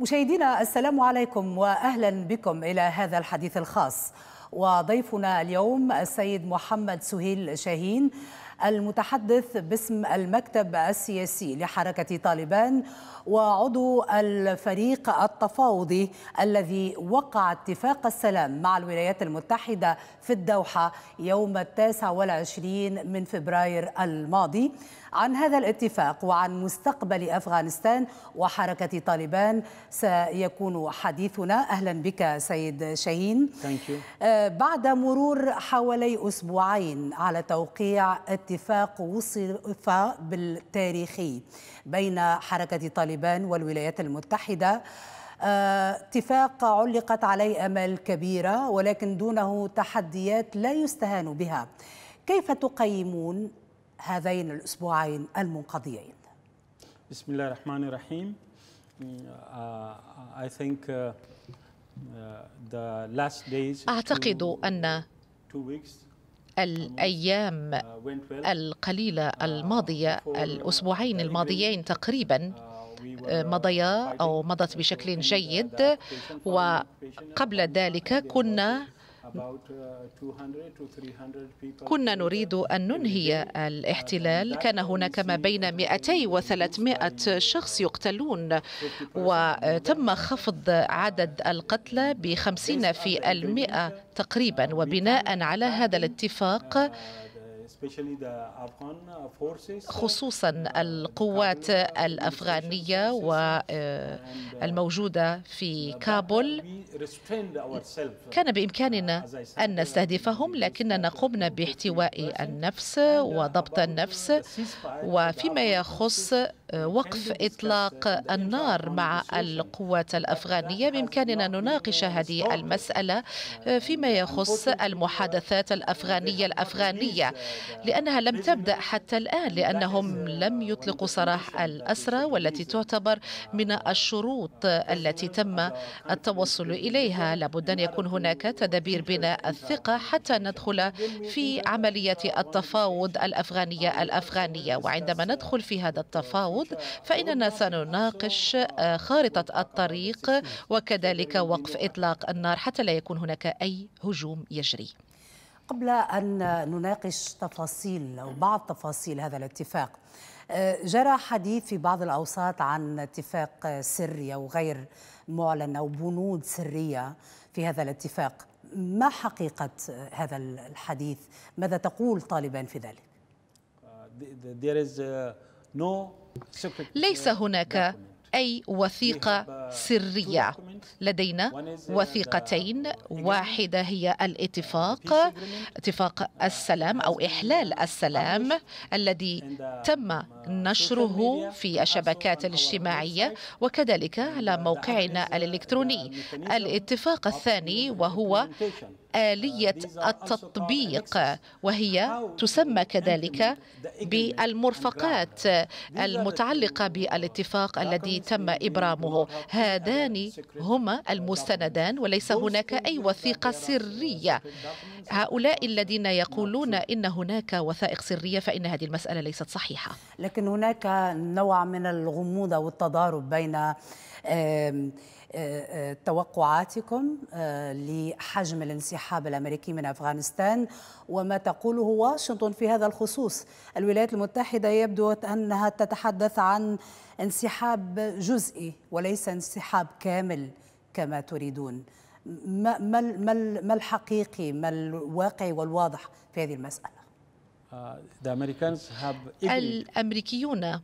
مشاهدينا السلام عليكم واهلا بكم إلى هذا الحديث الخاص. وضيفنا اليوم السيد محمد سهيل شاهين المتحدث باسم المكتب السياسي لحركة طالبان وعضو الفريق التفاوضي الذي وقع اتفاق السلام مع الولايات المتحدة في الدوحة يوم التاسع والعشرين من فبراير الماضي. عن هذا الاتفاق وعن مستقبل أفغانستان وحركة طالبان. سيكون حديثنا. أهلا بك سيد شاهين. بعد مرور حوالي أسبوعين على توقيع اتفاق وصف بالتاريخي بين حركة طالبان والولايات المتحدة اتفاق علقت عليه امال كبيرة ولكن دونه تحديات لا يستهان بها. كيف تقيمون هذين الأسبوعين المنقضيين. بسم الله الرحمن الرحيم. Uh, I think uh, the last days أعتقد أن الأيام القليلة الماضية الأسبوعين الماضيين تقريبا مضيا أو مضت بشكل جيد. وقبل ذلك كنا كنا نريد أن ننهي الاحتلال. كان هناك ما بين 200 و 300 شخص يقتلون وتم خفض عدد القتلى بخمسين في المئة تقريبا وبناء على هذا الاتفاق خصوصا القوات الأفغانية والموجوده في كابول. كان بإمكاننا أن نستهدفهم لكننا قمنا باحتواء النفس وضبط النفس. وفيما يخص وقف إطلاق النار مع القوات الأفغانية. بإمكاننا نناقش هذه المسألة فيما يخص المحادثات الأفغانية الأفغانية لأنها لم تبدأ حتى الآن لأنهم لم يطلقوا سراح الأسرى والتي تعتبر من الشروط التي تم التوصل إليها. لابد أن يكون هناك تدابير بناء الثقة حتى ندخل في عملية التفاوض الأفغانية الأفغانية. وعندما ندخل في هذا التفاوض التفاوض فإننا سنناقش خارطة الطريق وكذلك وقف إطلاق النار حتى لا يكون هناك أي هجوم يجري. قبل أن نناقش تفاصيل أو بعض تفاصيل هذا الاتفاق جرى حديث في بعض الأوساط عن اتفاق سري أو غير معلن أو بنود سرية في هذا الاتفاق. ما حقيقة هذا الحديث؟ ماذا تقول طالبان في ذلك؟ There is no ليس هناك أي وثيقة سرية. لدينا وثيقتين. واحدة هي الاتفاق اتفاق السلام أو إحلال السلام الذي تم نشره في الشبكات الاجتماعية وكذلك على موقعنا الإلكتروني. الاتفاق الثاني وهو آلية التطبيق وهي تسمى كذلك بالمرفقات المتعلقة بالاتفاق الذي تم إبرامه. هذان هما المستندان وليس هناك أي وثيقة سرية. هؤلاء الذين يقولون إن هناك وثائق سرية فإن هذه المسألة ليست صحيحة. لكن هناك نوع من الغموض والتضارب بين توقعاتكم لحجم الانسحاب الأمريكي من أفغانستان وما تقوله واشنطن في هذا الخصوص. الولايات المتحدة يبدو أنها تتحدث عن انسحاب جزئي وليس انسحاب كامل كما تريدون. ما ما الحقيقي ما الواقعي والواضح في هذه المسألة؟ الأمريكيون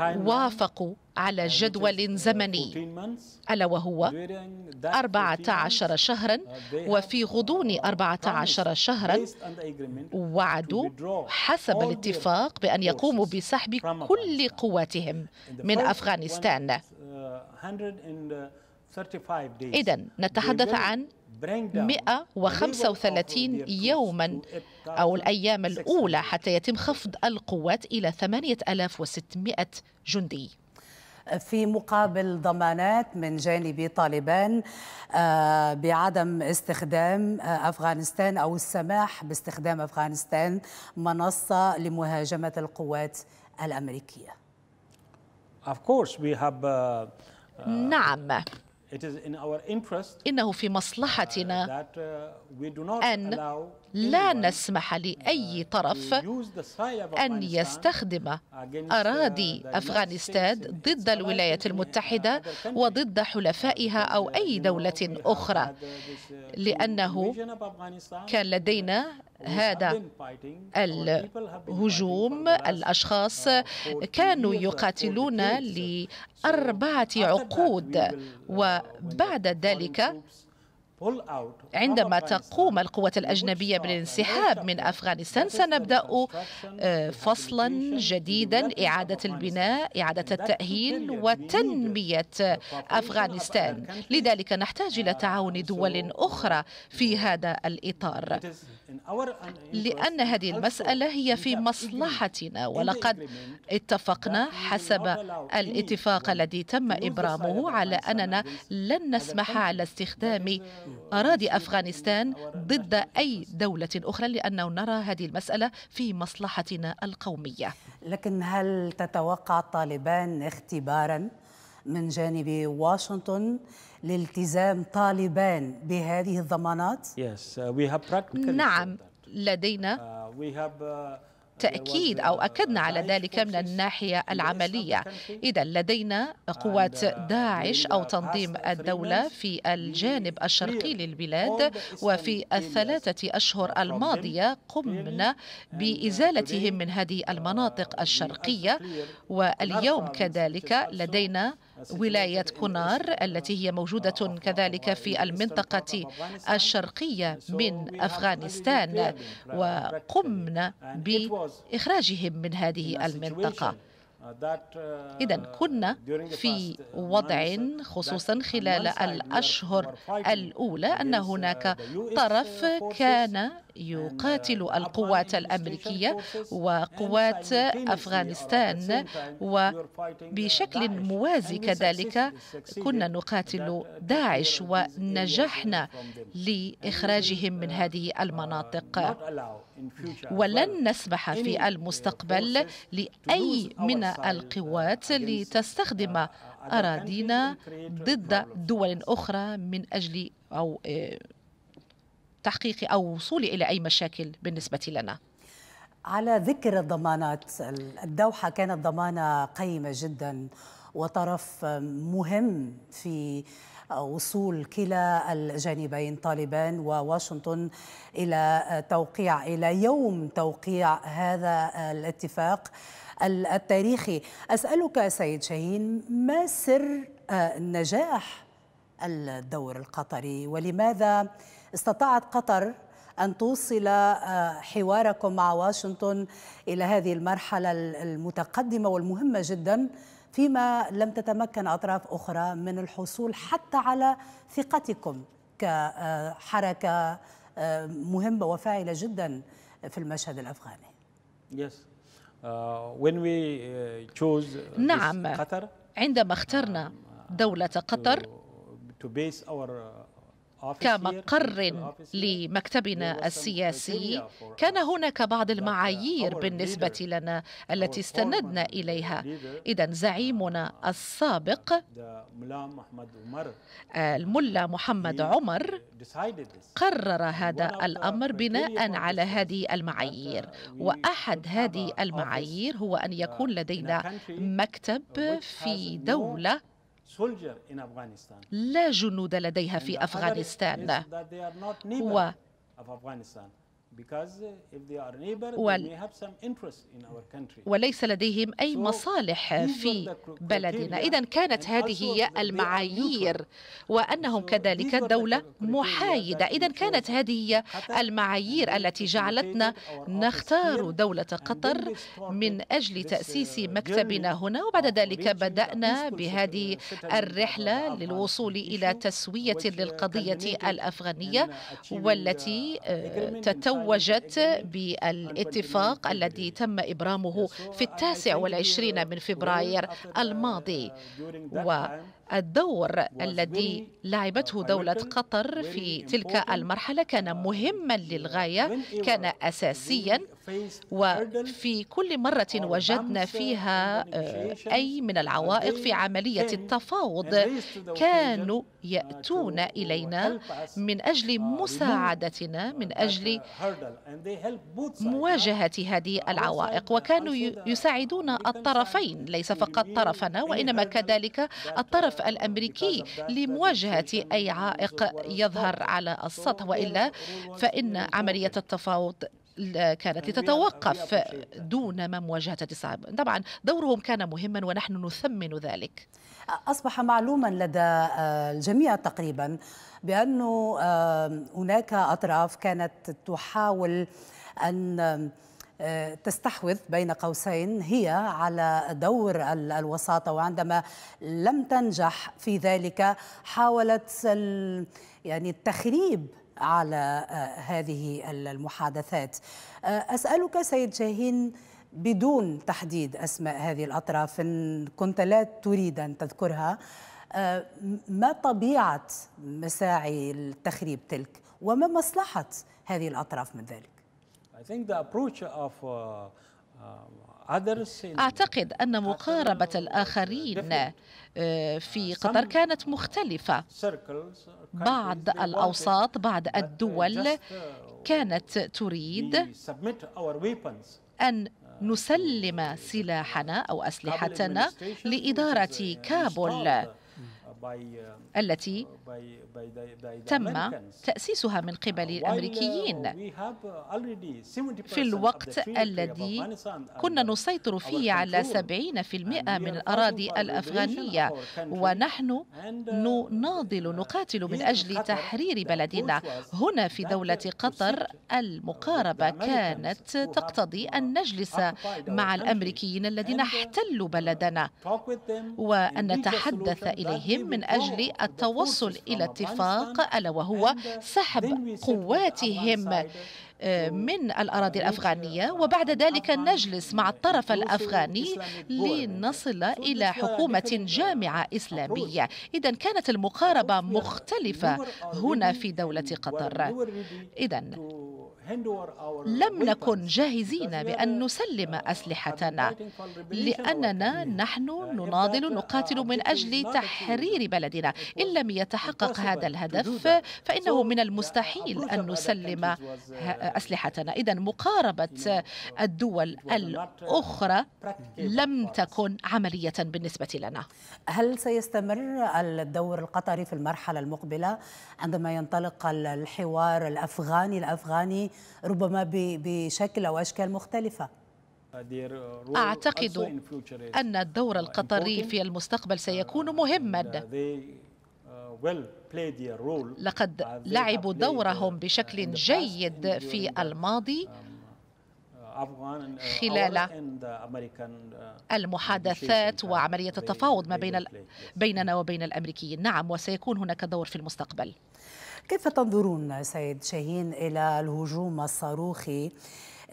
وافقوا على جدول زمني ألا وهو 14 شهرا وفي غضون 14 شهرا وعدوا حسب الاتفاق بأن يقوموا بسحب كل قواتهم من أفغانستان. إذا نتحدث عن 135 يوما أو الأيام الأولى حتى يتم خفض القوات إلى 8600 جندي. في مقابل ضمانات من جانب طالبان بعدم استخدام أفغانستان أو السماح باستخدام أفغانستان منصة لمهاجمة القوات الأمريكية. Of course we have uh, نعم. إنه في مصلحتنا أن لا نسمح لأي طرف أن يستخدم أراضي أفغانستان ضد الولايات المتحدة وضد حلفائها أو أي دولة أخرى. لأنه كان لدينا هذا الهجوم الأشخاص كانوا يقاتلون لأربعة عقود. وبعد ذلك عندما تقوم القوات الأجنبية بالانسحاب من أفغانستان سنبدأ فصلا جديدا إعادة البناء إعادة التأهيل وتنمية أفغانستان. لذلك نحتاج إلى تعاون دول أخرى في هذا الإطار. لأن هذه المسألة هي في مصلحتنا ولقد اتفقنا حسب الاتفاق الذي تم إبرامه على أننا لن نسمح على استخدام أراضي أفغانستان ضد أي دولة أخرى لأنه نرى هذه المسألة في مصلحتنا القومية. لكن هل تتوقع طالبان اختبارا من جانب واشنطن لالتزام طالبان بهذه الضمانات؟ yes, uh, we have نعم لدينا uh, we have, uh, تأكيد أو أكدنا على ذلك من الناحية العملية. إذا لدينا قوات داعش أو تنظيم الدولة في الجانب الشرقي للبلاد وفي الثلاثة أشهر الماضية قمنا بإزالتهم من هذه المناطق الشرقية. واليوم كذلك لدينا ولاية كونار التي هي موجودة كذلك في المنطقة الشرقية من أفغانستان وقمنا بإخراجهم من هذه المنطقة. إذا كنا في وضع خصوصا خلال الأشهر الأولى أن هناك طرف كان يقاتل القوات الأمريكية وقوات أفغانستان وبشكل موازي كذلك كنا نقاتل داعش ونجحنا لإخراجهم من هذه المناطق. ولن نسمح في المستقبل لأي من القوات لتستخدم أراضينا ضد دول أخرى من أجل أو تحقيق أو وصول إلى أي مشاكل بالنسبة لنا. على ذكر الضمانات الدوحة كانت ضمانة قيمة جدا وطرف مهم في وصول كلا الجانبين طالبان وواشنطن إلى توقيع إلى يوم توقيع هذا الاتفاق التاريخي. أسألك سيد شاهين ما سر نجاح الدور القطري؟ ولماذا استطاعت قطر أن توصل آه، حواركم مع واشنطن إلى هذه المرحلة المتقدمة والمهمة جدا فيما لم تتمكن أطراف أخرى من الحصول حتى على ثقتكم كحركة آه، مهمة وفاعلة جدا في المشهد الأفغاني. Yes. uh, when we uh, chose نعم. قطر عندما اخترنا دولة قطر. to, to base our uh, كمقر لمكتبنا السياسي كان هناك بعض المعايير بالنسبة لنا التي استندنا إليها. إذا زعيمنا السابق الملا محمد عمر قرر هذا الأمر بناء على هذه المعايير. وأحد هذه المعايير هو أن يكون لدينا مكتب في دولة لا جنود لديها في أفغانستان. وليس لديهم أي مصالح في بلدنا. إذا كانت هذه هي المعايير وأنهم كذلك دولة محايدة. إذا كانت هذه هي المعايير التي جعلتنا نختار دولة قطر من أجل تأسيس مكتبنا هنا. وبعد ذلك بدأنا بهذه الرحلة للوصول إلى تسوية للقضية الأفغانية والتي تتوج توجت بالاتفاق الذي تم إبرامه في التاسع والعشرين من فبراير الماضي و الدور الذي لعبته دولة قطر في تلك المرحلة كان مهما للغاية كان أساسيا وفي كل مرة وجدنا فيها آه، أي من العوائق في عملية التفاوض كانوا يأتون إلينا من أجل مساعدتنا من أجل مواجهة هذه العوائق وكانوا يساعدون الطرفين ليس فقط طرفنا وإنما كذلك الطرف الأمريكي لمواجهة أي عائق يظهر على السطح وإلا فإن عملية التفاوض كانت لتتوقف دون ما مواجهة الصعب طبعا دورهم كان مهما ونحن نثمن ذلك. أصبح معلوما لدى آه، الجميع تقريبا بأن آه، هناك أطراف كانت تحاول أن تستحوذ بين قوسين هي على دور الوساطة. وعندما لم تنجح في ذلك حاولت يعني التخريب على هذه المحادثات. أسألك سيد شاهين بدون تحديد أسماء هذه الأطراف إن كنت لا تريد أن تذكرها آه، ما طبيعة مساعي التخريب تلك؟ وما مصلحة هذه الأطراف من ذلك؟ أعتقد أن مقاربة الآخرين آه، في uh, قطر كانت مختلفة. بعض الأوساط بعض الدول كانت تريد أن نسلم سلاحنا أو أسلحتنا لإدارة كابول. التي تم تأسيسها من قبل الأمريكيين. في الوقت الذي كنا نسيطر فيه على 70% من الأراضي الأفغانية. ونحن نناضل نقاتل من أجل تحرير بلدنا. هنا في دولة قطر المقاربة كانت تقتضي أن نجلس مع الأمريكيين الذين احتلوا بلدنا. وأن نتحدث إليهم من أجل التوصل إلى اتفاق ألا وهو سحب قواتهم آه، من الأراضي الأفغانية وبعد ذلك نجلس مع الطرف الأفغاني لنصل إلى حكومة جامعة إسلامية. إذا كانت المقاربة مختلفة هنا في دولة قطر. إذا لم نكن جاهزين بأن نسلم أسلحتنا. لأننا نحن نناضل نقاتل من أجل تحرير بلدنا. إن لم يتحقق هذا الهدف فإنه من المستحيل أن نسلم أسلحتنا. إذا مقاربة الدول الأخرى لم تكن عملية بالنسبة لنا. هل سيستمر الدور القطري في المرحلة المقبلة عندما ينطلق الحوار الأفغاني الأفغاني ربما بشكل أو أشكال مختلفة. أعتقد أن الدور القطري في المستقبل سيكون مهما. لقد لعبوا دورهم بشكل جيد في الماضي خلال المحادثات وعملية التفاوض ما بين بيننا وبين الأمريكيين. نعم وسيكون هناك دور في المستقبل. كيف تنظرون سيد شاهين إلى الهجوم الصاروخي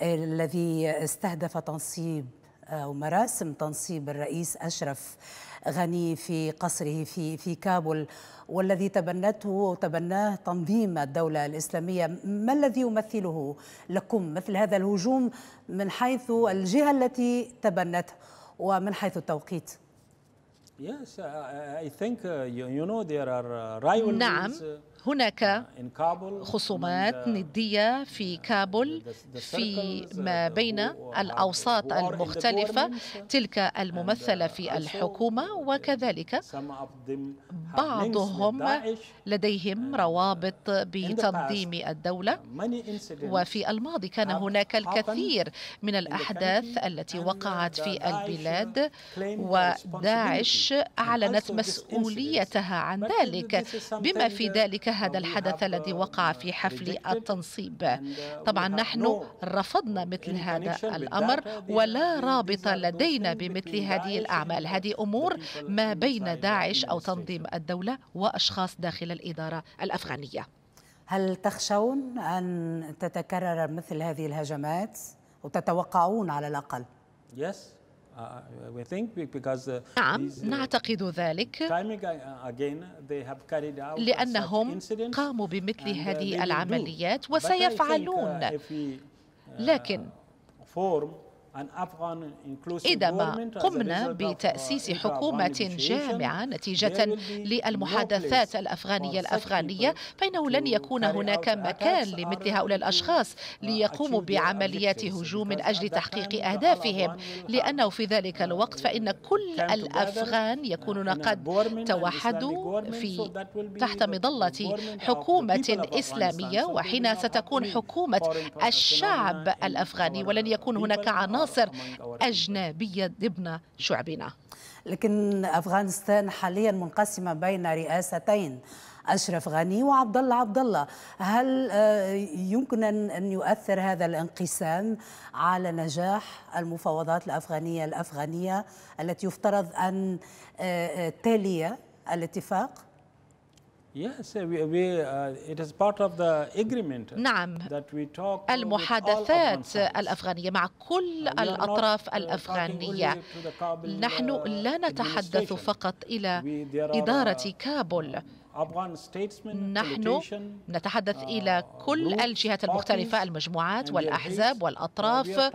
الذي استهدف تنصيب أو مراسم تنصيب الرئيس أشرف غني في قصره في في كابول والذي تبنته وتبناه تنظيم الدولة الإسلامية ما الذي يمثله لكم مثل هذا الهجوم من حيث الجهة التي تبنته ومن حيث التوقيت Yes, I think uh, you, you know there are uh, rivalries. نعم هناك خصومات ندية في كابول في ما بين الأوساط المختلفة تلك الممثلة في الحكومة وكذلك بعضهم لديهم روابط بتنظيم الدولة. وفي الماضي كان هناك الكثير من الأحداث التي وقعت في البلاد وداعش أعلنت مسؤوليتها عن ذلك. بما في ذلك هذا الحدث الذي وقع في حفل التنصيب. طبعا نحن رفضنا مثل هذا الأمر ولا رابط لدينا بمثل هذه الأعمال. هذه أمور ما بين داعش أو تنظيم الدولة وأشخاص داخل الإدارة الأفغانية. هل تخشون أن تتكرر مثل هذه الهجمات وتتوقعون على الأقل؟ yes. نعم نعتقد ذلك. لأنهم قاموا بمثل هذه العمليات وسيفعلون. لكن إذا ما قمنا بتأسيس حكومة جامعة نتيجة للمحادثات الأفغانية الأفغانية فإنه لن يكون هناك مكان لمثل هؤلاء الأشخاص ليقوموا بعمليات هجوم من أجل تحقيق أهدافهم. لأنه في ذلك الوقت فإن كل الأفغان يكونون قد توحدوا في تحت مظلة حكومة إسلامية وحين ستكون حكومة الشعب الأفغاني ولن يكون هناك عناصر عناصر أجنبية ضمن شعبنا. لكن أفغانستان حاليا منقسمة بين رئاستين أشرف غني وعبد الله عبد الله هل آه، يمكن أن يؤثر هذا الانقسام على نجاح المفاوضات الأفغانية الأفغانية التي يفترض أن آه، آه، تالية الاتفاق؟ Yes, we, we, uh, it is part of the agreement نعم. that we talk المحادثات الأفغانية مع كل الأطراف الأفغانية. نحن لا نتحدث فقط إلى إدارة كابول نحن نتحدث uh, إلى كل الجهات المختلفة المجموعات والأحزاب والأطراف.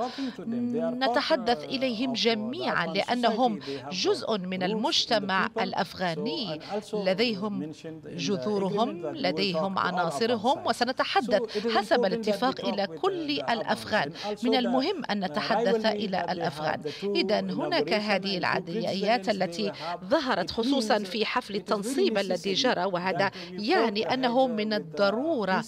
نتحدث uh, إليهم جميعا لأنهم جزء من المجتمع الأفغاني. لديهم جذورهم لديهم عناصرهم وسنتحدث حسب الاتفاق إلى كل الأفغان. من المهم أن نتحدث إلى الأفغان. إذا هناك هذه العديات التي ظهرت خصوصا في حفل التنصيب الذي جرى وهذا يعني أنه من الضرورة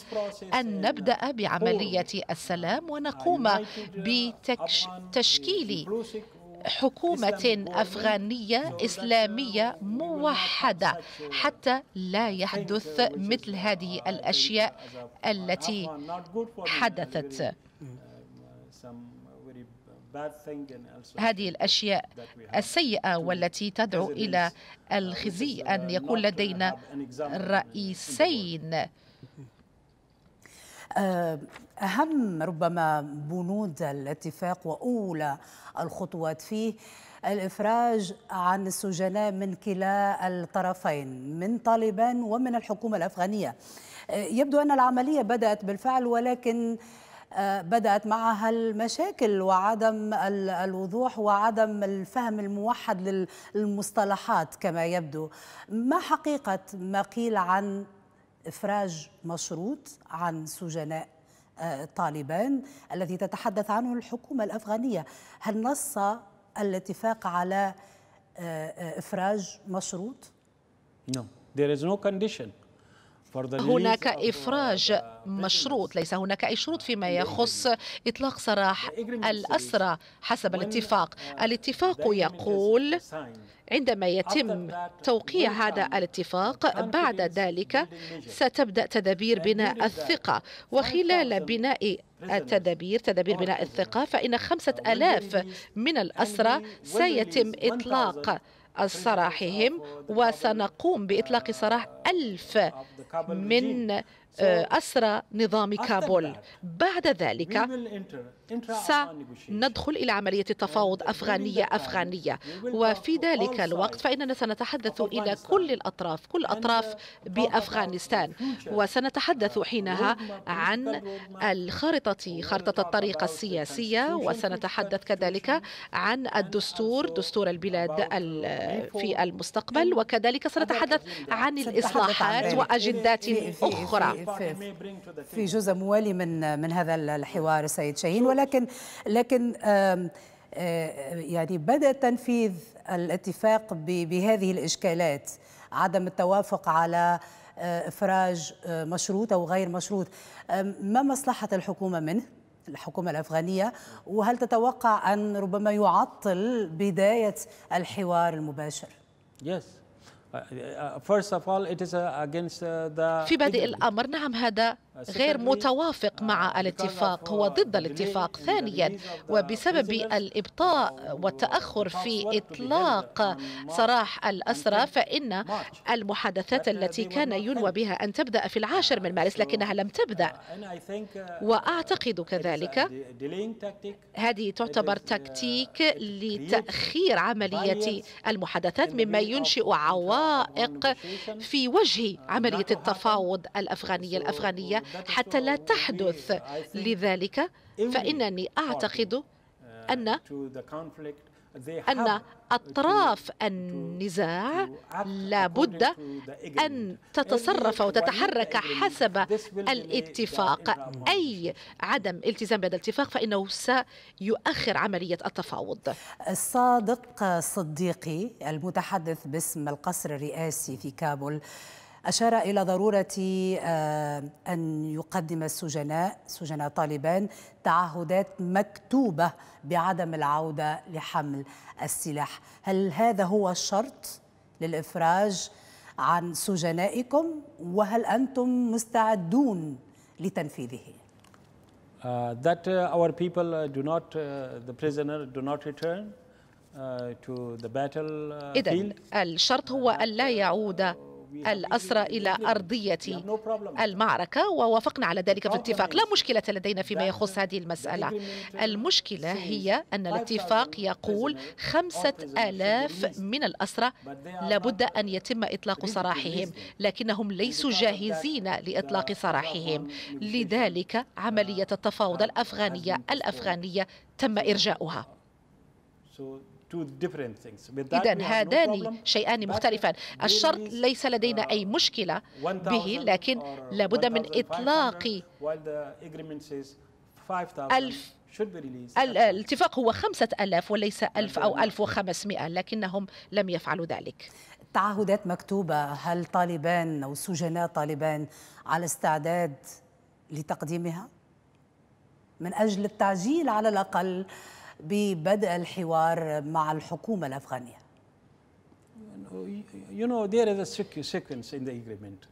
أن نبدأ بعملية السلام ونقوم بتشكيل حكومة أفغانية إسلامية موحدة حتى لا يحدث مثل هذه الأشياء التي حدثت. هذه الأشياء السيئة والتي تدعو إلى الخزي أن يكون لدينا رئيسين. آه، أهم ربما بنود الاتفاق وأولى الخطوات فيه الإفراج عن السجناء من كلا الطرفين من طالبان ومن الحكومة الأفغانية. آه، يبدو أن العملية بدأت بالفعل ولكن بدأت معها المشاكل وعدم الوضوح وعدم الفهم الموحد للمصطلحات كما يبدو ما حقيقة ما قيل عن إفراج مشروط عن سجناء آه، طالبان الذي تتحدث عنه الحكومة الأفغانية هل نص الاتفاق على آه، إفراج مشروط؟ No, there is no condition. هناك إفراج مشروط ليس هناك أي شروط فيما يخص إطلاق سراح الأسرى حسب الاتفاق. الاتفاق يقول عندما يتم توقيع هذا الاتفاق بعد ذلك ستبدأ تدابير بناء الثقة. وخلال بناء التدابير تدابير بناء الثقة فإن خمسة ألاف من الأسرى سيتم إطلاق سراحهم وسنقوم بإطلاق سراح ألف من أسرى نظام كابول. بعد ذلك سندخل إلى عملية تفاوض أفغانية أفغانية. وفي ذلك الوقت فإننا سنتحدث إلى كل الأطراف كل أطراف بأفغانستان. وسنتحدث حينها عن الخارطة خارطة الطريق السياسية. وسنتحدث كذلك عن الدستور دستور البلاد في المستقبل. وكذلك سنتحدث عن الإصلاحات وأجندات أخرى. في جزء موالي من من هذا الحوار سيد شاهين. ولكن لكن يعني بدأ تنفيذ الاتفاق بهذه الإشكالات. عدم التوافق على إفراج مشروط أو غير مشروط. ما مصلحة الحكومة منه؟ الحكومة الأفغانية. وهل تتوقع أن ربما يعطل بداية الحوار المباشر؟ في بادئ الأمر نعم هذا غير متوافق مع الاتفاق هو ضد الاتفاق ثانيا وبسبب الإبطاء والتأخر في إطلاق سراح الأسرى فإن المحادثات التي كان ينوى بها أن تبدأ في العاشر من مارس لكنها لم تبدأ. وأعتقد كذلك هذه تعتبر تكتيك لتأخير عملية المحادثات مما ينشئ عوائق في وجه عملية التفاوض الأفغانية. الأفغانية حتى لا تحدث. لذلك فإنني أعتقد أن أن أطراف النزاع لابد أن تتصرف وتتحرك حسب الاتفاق. أي عدم التزام بهذا الاتفاق فإنه سيؤخر عملية التفاوض. الصادق صديقي المتحدث باسم القصر الرئاسي في كابول أشار إلى ضرورة آه، أن يقدم السجناء سجناء طالبان تعهدات مكتوبة بعدم العودة لحمل السلاح. هل هذا هو الشرط للإفراج عن سجنائكم؟ وهل أنتم مستعدون لتنفيذه؟ Uh, that uh, our people uh, do not, uh, the prisoner do not return uh, to the battle uh, إذن الشرط هو أن لا يعود الأسرى إلى أرضية المعركة ووافقنا على ذلك في الاتفاق لا مشكلة لدينا فيما يخص هذه المسألة. المشكلة هي أن الاتفاق يقول خمسة آلاف من الأسرى لابد أن يتم إطلاق سراحهم لكنهم ليسوا جاهزين لإطلاق سراحهم. لذلك عملية التفاوض الأفغانية الأفغانية تم إرجاؤها. إذا هذان شيئان مختلفان. الشرط ليس لدينا أي مشكلة به لكن لابد من إطلاق ألف. الاتفاق هو خمسة ألاف وليس ألف أو ألف وخمسمائة لكنهم لم يفعلوا ذلك. تعهدات مكتوبة. هل طالبان أو سجناء طالبان على استعداد لتقديمها؟ من أجل التعجيل على الأقل. ببدء الحوار مع الحكومة الأفغانية.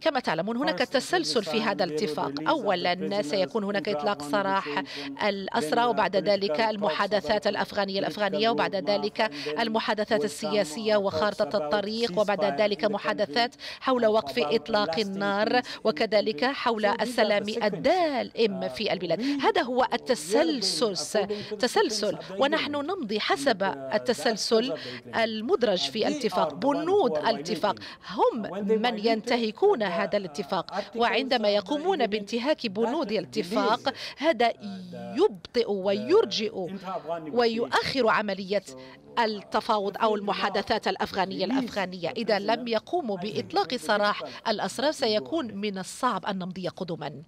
كما تعلمون هناك تسلسل في هذا الاتفاق. أولا سيكون هناك إطلاق سراح الأسرى وبعد ذلك المحادثات الأفغانية الأفغانية وبعد ذلك المحادثات السياسية وخارطة الطريق وبعد ذلك محادثات حول وقف إطلاق النار وكذلك حول السلام الدائم في البلاد. هذا هو التسلسل تسلسل ونحن نمضي حسب التسلسل المدرج في الاتفاق. بنود الاتفاق. هم من ينتهكون هذا الاتفاق. وعندما يقومون بانتهاك بنود الاتفاق هذا يبطئ ويرجئ ويؤخر عملية التفاوض أو المحادثات الأفغانية الأفغانية. إذا لم يقوموا بإطلاق سراح الأسرى سيكون من الصعب أن نمضي قدما.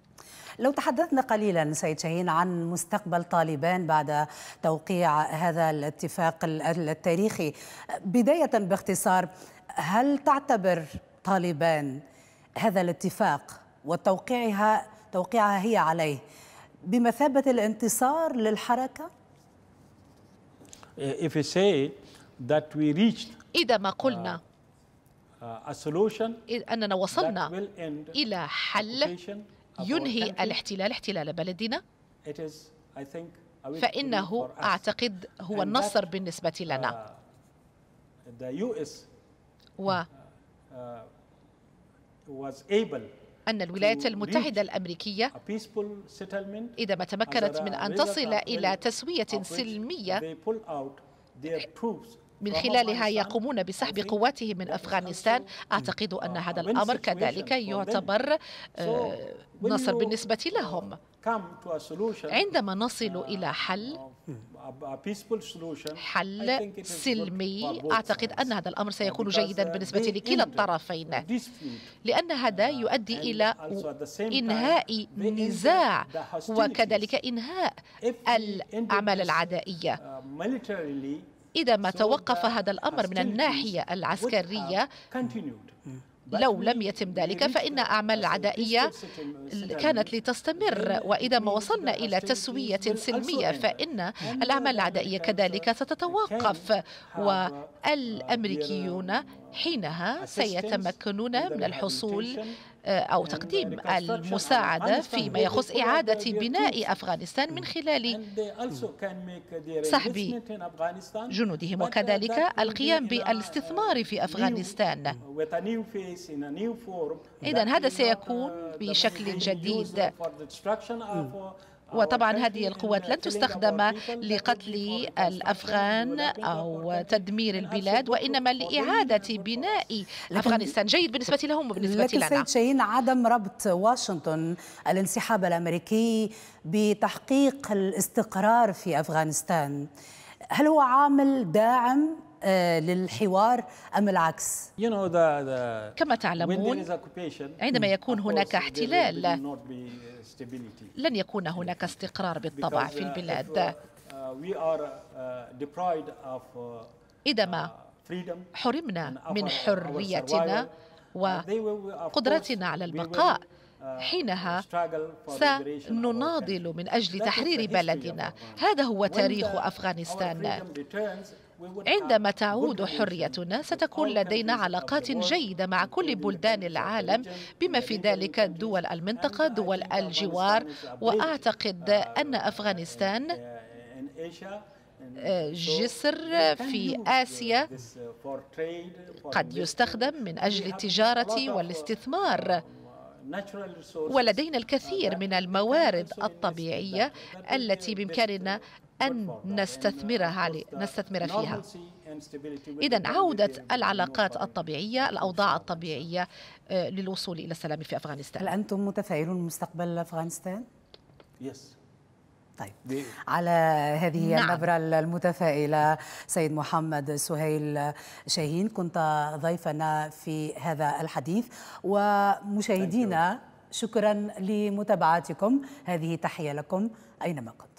لو تحدثنا قليلا سيد شاهين عن مستقبل طالبان بعد توقيع هذا الاتفاق التاريخي بداية باختصار هل تعتبر طالبان هذا الاتفاق وتوقيعها توقيعها هي عليه بمثابة الانتصار للحركة؟ If we say that we reached إذا ما قلنا أننا وصلنا إلى حل ينهي الاحتلال احتلال بلدنا. فإنه أعتقد هو النصر بالنسبة لنا. uh, و uh, أن الولايات المتحدة الأمريكية إذا ما تمكنت من أن تصل إلى تسوية سلمية. من خلالها يقومون بسحب قواتهم من أفغانستان. أعتقد أن هذا الأمر كذلك يعتبر آه، نصر بالنسبة لهم. عندما نصل إلى حل حل سلمي. أعتقد أن هذا الأمر سيكون جيدا بالنسبة لكلا الطرفين. لأن هذا يؤدي إلى إنهاء نزاع وكذلك إنهاء الأعمال العدائية. إذا ما توقف هذا الأمر من الناحية العسكرية لو لم يتم ذلك فإن أعمال العدائية كانت لتستمر. وإذا ما وصلنا إلى تسوية سلمية فإن الأعمال العدائية كذلك ستتوقف. والأمريكيون حينها سيتمكنون من الحصول أو تقديم المساعدة فيما يخص إعادة بناء أفغانستان من خلال سحب جنودهم وكذلك القيام بالاستثمار في أفغانستان. إذا هذا سيكون بشكل جديد. وطبعا هذه القوات لن تستخدم لقتل الأفغان أو تدمير البلاد وإنما لإعادة بناء أفغانستان. جيد بالنسبة لهم وبالنسبة لنا سيد شاهين عدم ربط واشنطن الانسحاب الأمريكي بتحقيق الاستقرار في أفغانستان. هل هو عامل داعم للحوار أم العكس؟ كما تعلمون عندما يكون هناك احتلال لن يكون هناك استقرار بالطبع في البلاد. إذا ما حرمنا من حريتنا وقدرتنا على البقاء حينها سنناضل من أجل تحرير بلدنا. هذا هو تاريخ أفغانستان. عندما تعود حريتنا ستكون لدينا علاقات جيدة مع كل بلدان العالم بما في ذلك دول المنطقة دول الجوار وأعتقد أن أفغانستان جسر في آسيا قد يستخدم من أجل التجارة والاستثمار ولدينا الكثير من الموارد الطبيعية التي بإمكاننا أن نستثمرها نستثمر فيها. إذا عودة العلاقات الطبيعية الأوضاع الطبيعية آه، للوصول إلى السلام في أفغانستان. هل أنتم متفائلون بمستقبل أفغانستان؟ yes. طيب. على هذه نعم. النبرة المتفائلة سيد محمد سهيل شاهين كنت ضيفنا في هذا الحديث. ومشاهدينا شكرا لمتابعتكم. هذه تحية لكم أينما كنتم.